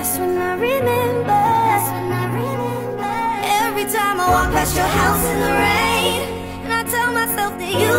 That's when I remember. That's when I remember. Every time I walk past your house in the rain, and I tell myself that you.